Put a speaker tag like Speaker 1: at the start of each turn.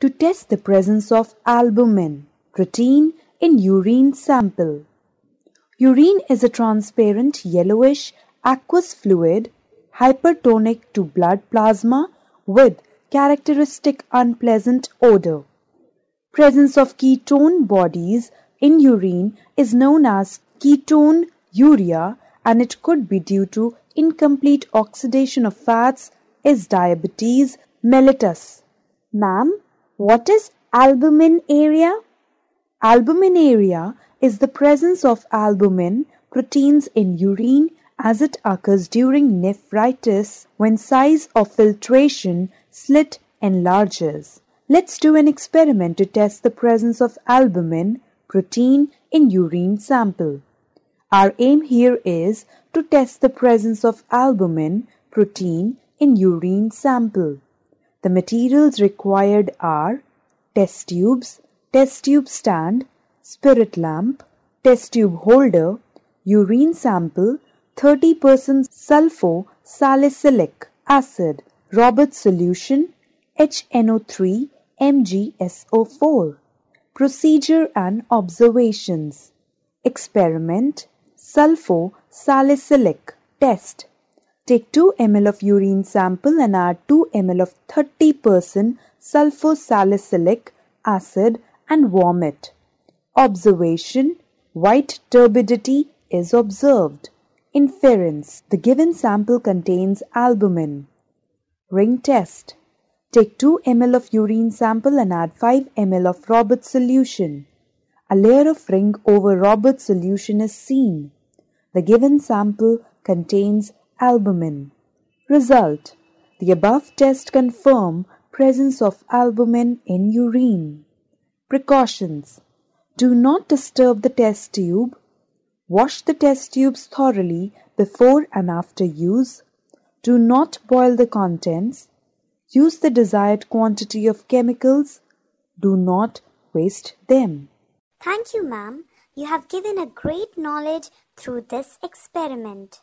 Speaker 1: to test the presence of albumin protein in urine sample. Urine is a transparent yellowish aqueous fluid hypertonic to blood plasma with characteristic unpleasant odor. Presence of ketone bodies in urine is known as ketone uria and it could be due to incomplete oxidation of fats is diabetes mellitus.
Speaker 2: Ma'am, what is albuminuria?
Speaker 1: Albuminuria is the presence of albumin proteins in urine as it occurs during nephritis when size of filtration slit enlarges. Let's do an experiment to test the presence of albumin protein in urine sample. Our aim here is to test the presence of albumin protein in urine sample. The materials required are test tubes, test tube stand, spirit lamp, test tube holder, urine sample, 30% sulfo-salicylic acid, Roberts solution, HNO3 MgSO4. Procedure and observations. Experiment Sulfo-salicylic test. Take 2 ml of urine sample and add 2 ml of 30% sulfo-salicylic acid and warm it. Observation White turbidity is observed. Inference The given sample contains albumin. Ring test Take 2 ml of urine sample and add 5 ml of Roberts solution. A layer of ring over Roberts solution is seen. The given sample contains albumin. Result The above test confirm presence of albumin in urine. Precautions do not disturb the test tube. Wash the test tubes thoroughly before and after use. Do not boil the contents. Use the desired quantity of chemicals. Do not waste them.
Speaker 2: Thank you, ma'am. You have given a great knowledge through this experiment.